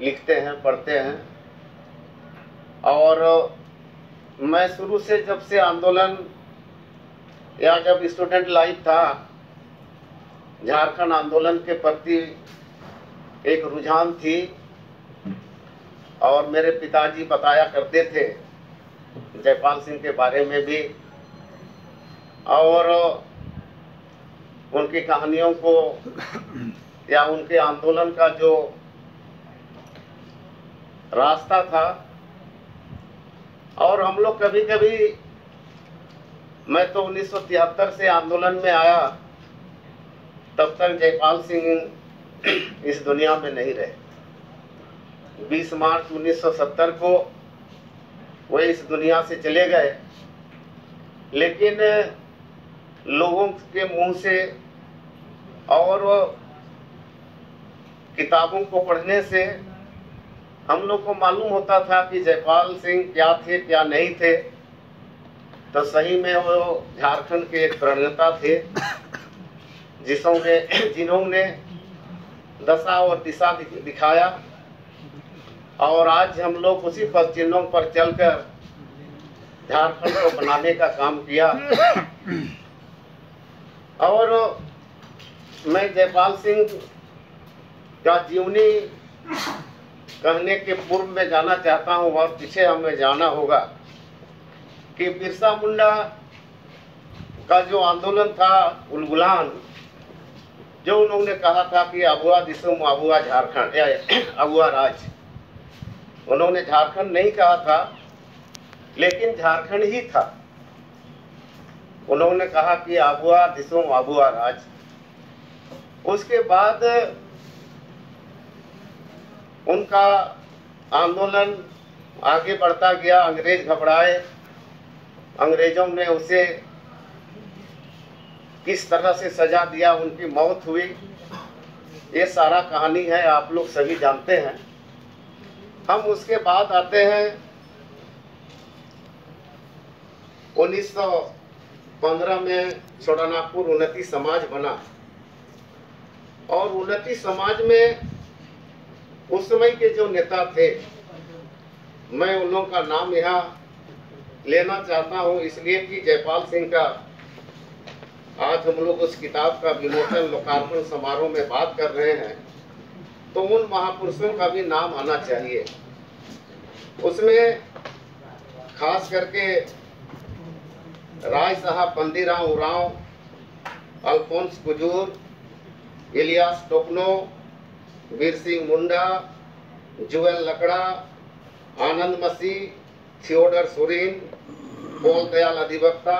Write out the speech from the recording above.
लिखते हैं, पढ़ते हैं। और, मैं शुरू से जब से आंदोलन, या जब स्टूडेंट लाइफ था, झारखंड आंदोलन के प्रति एक रुझान थी, और मेरे पिताजी बताया करते थे, जयपाल सिंह के बारे में भी। और, उनकी कहानियों को, या उनके आंदोलन का जो रास्ता था। और हम लोग कभी कभी मैं तो 1973 से आंदोलन में आया, तब तक जयपाल सिंह इस दुनिया में नहीं रहे। 20 मार्च 1970 को वो इस दुनिया से चले गए। लेकिन लोगों के मुँह से और किताबों को पढ़ने से हम लोग को मालूम होता था कि जयपाल सिंह क्या थे, क्या नहीं थे। तो सही में वो झारखंड के एक प्रणेता थे जिसों जिन्होंने दशा और दिशा दिखाया। और आज हम लोग उसी पद चिन्हों पर चलकर झारखंड को बनाने का काम किया। और मैं जयपाल सिंह का जीवनी कहने के पूर्व में जाना चाहता हूँ और पीछे हमें जाना होगा कि बिरसा मुंडा का जो आंदोलन था उलगुलान जो उन्होंने कहा था कि अबुआ दिसुम अबुआ झारखंड अबुआ राज। उन्होंने झारखंड नहीं कहा था, लेकिन झारखंड ही था। उन्होंने कहा कि अबुआ दिसम अबुआ राज। उसके बाद उनका आंदोलन आगे बढ़ता गया, अंग्रेज़ घबराए। अंग्रेज़ों ने उसे किस तरह से सजा दिया, उनकी मौत हुई, ये सारा कहानी है, आप लोग सभी जानते हैं। हम उसके बाद आते हैं 1915 में छोटानागपुर उन्नति समाज बना। और उन्नति समाज में उस समय के जो नेता थे, मैं उन लोगों का नाम यहाँ लेना चाहता हूँ, इसलिए कि जयपाल सिंह का आज हम लोग उस किताब का विमोचन, लोकार्पण समारोह में बात कर रहे हैं तो उन महापुरुषों का भी नाम आना चाहिए। उसमें खास करके राय साहब, बंदीराम उराव, अल्फोंस कुजूर, इलियास टोकनो वीर सिंह मुंडा जुएल लकड़ा आनंद मसीह थियोडर सोरेन बोल दयाल अधिवक्ता।